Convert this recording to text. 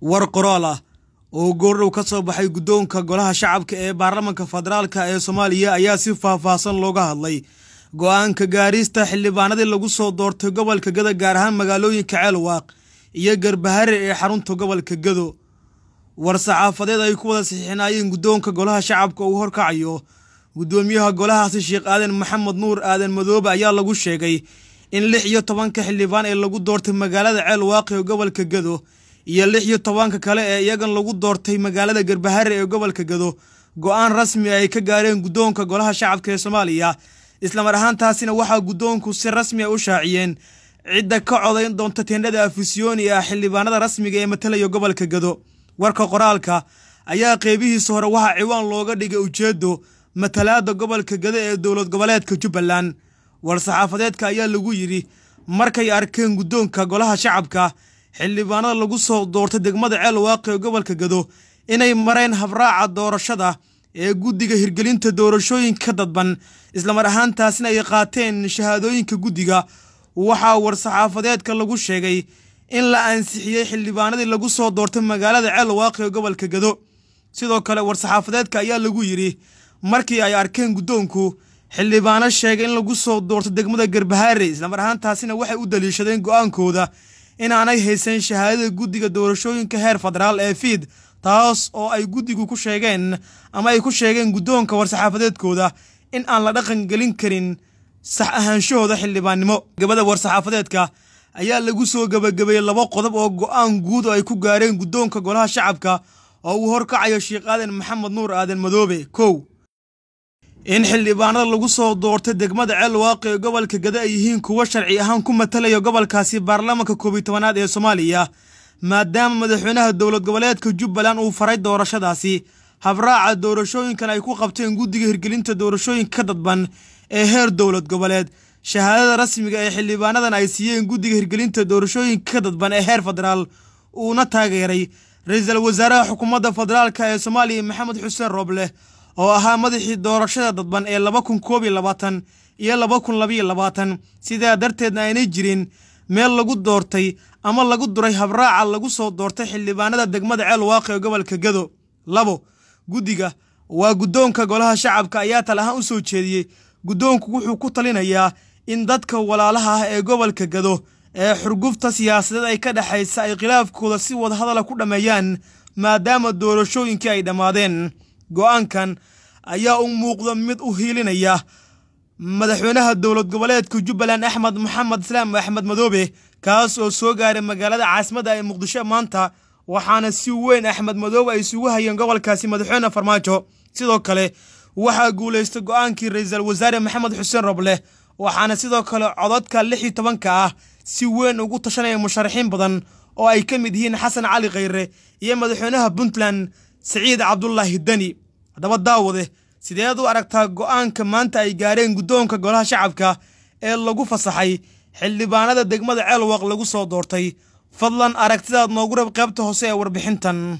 war qoraal ah oo goordhow ka soo baxay guddoonka golaha shacabka ee baarlamanka federaalka ee soomaaliya ayaa si faahfaahsan looga hadlay. Go'aanka gaarista xildhibaanadii lagu soo doortay gobolka gado gaar ahaan magaalooyinka ceelwaaq iyo garbahare ee xarunta gobolka gado war saxaafadeed ay ku wada saxiixinaayeen guddoonka golaha shacabka uu horkacayo. Guddoomiyaha golahaasi sheekh aadan maxamed nuur aadan madoobe ayaa lagu sheegay in lix iyo tobanka xildhibaan ee lagu doortay magaalada ceelwaaqi ee gobolka gado iyo lix iyo tobanka kale ee iyagan lagu doortay magaalada garbahare ee gobolka gado go'aan rasmi ay ka gaareen guddoonka golaha shacabka ee soomaaliya. Islamar ahaantaasina waxaa guddoonku si rasmi a u shaaciyeen. Cidda ka codayn doonta teendhada afisyooni ah xildhibaanada rasmiga ee matalaya gobolka gado. Warka qoraalka ayaa qeybihiisa hore waxaa ciwaan looga dhigay ujeedo matalaada gobolka gado ee dowlad goboleedka jubbaland. War-saxaafadeedka ayaa lagu yidhi markay arkeen guddoonka golaha shacabka xildhibaanada lagu soo doortay degmada ceelwaaqi ee gobolka gado inay mareen habraaca doorashada ee guddiga hirgelinta doorashooyinka dadban islamar ahaantaasina ay qaateen shahaadooyinka guddiga. Waxaa war-saxaafadeedka lagu sheegay in la ansixiyey xildhibaanadii lagu soo doortay magaalada ceelwaaqi ee gobolka gado. Sidoo kale war-saxaafadeedka ayaa lagu yidhi markii ay arkeen guddoonku xildhibaano sheegay in lagu soo doorto degmada garbahaare. Islamar ahaantaasina waxay u daliishadeen go'aankooda inaanay haysan shahaadada guddiga doorashooyinka heer federaal ee fiid taas oo ay guddigu ku sheegeen ama ay ku sheegeen guddoonka war-saxaafadeedkooda in aan la dhaqan gelin karin sax ahaanshahooda xildhibaannimo. Gabada war-saxaafadeedka ayaa lagu soo gebagabeeyey laba qodob oo go'aan guud oo ay ku gaareen guddoonka golaha shacabka oo uu horkacayo sheekh aadan maxamed nuur aadan madoobe. Kow in xildhibaanada lagu soo doortay degmada ceelwaaqi ee gobolka gado ay yihiin kuwo sharci ahaan ku matalaya gobolkaasi baarlamanka koobiyi tobanaad ee soomaaliya maadaama madaxweynaha dowlad goboleedka jubbaland uu faray doorashadaasi. Habraaca doorashooyinkan ay ku qabteen guddiga hirgelinta doorashooyinka ka dadban ee heer dowlad goboleed. Shahaadada rasmiga ee xildhibaanadan ay siiyeen guddiga hirgelinta doorashooyinka ka dadban ee heer federaal uuna taageeray ra'iisul wasaaraha xukuumadda federaalka ee soomaaliya maxamed xuseen rooble oo ahaa madaxii doorashada dadban ee laba kun koob iyo labaatan iyo laba kun labayo labaatan. Sidaa darteedna aynay jirin meel lagu doortay ama lagu duray habraaca lagu soo doortay xildhibaanada degmada ceelwaaqi ee gobolka gado labo guddiga waa guddoonka golaha shacabka ayaa tal ahaan u soo jeediyey guddoonku wuxuu ku talinayaa in dadka walaalaha ah ee gobolka gado ee xurgufta siyaasadeed ay ka dhexaysa ay khilaafkooda si wadahadala ku dhammeeyaan maadaama doorashooyinkii ay dhammaadeen. Go'aankan ayaa u muuqda mid u hiilinaya madaxweynaha dowlad goboleedka jubbaland axmed maxamed islaam axmed madoobe kaas oo soo gaaray magaalada caasimadda ee muqdisho. Maanta waxaana si weyn axmed madoobe ay isugu hayeen gobolkaasi madaxweyne farmaajo. Sidoo kale waxaa guulaystay go'aankii ra'iisul wasaare maxamed xuseen roble waxaana sidoo kale codadka lix iyo tobanka ah si weyn ugu tashanaya musharaxiin badan oo ay ka mid yihiin xasan cali khayre iyo madaxweynaha puntland siciid cabdulaahi deni haddaba daawade sideed u aragtaa go'aanka maanta ay gaareen guddoonka golaha shacabka ee lagu fasaxay xildhibaanada degmada ceelwaq lagu soo doortay? Fadlan aragtidaad noogu rab qaybta hoose ee warbixintan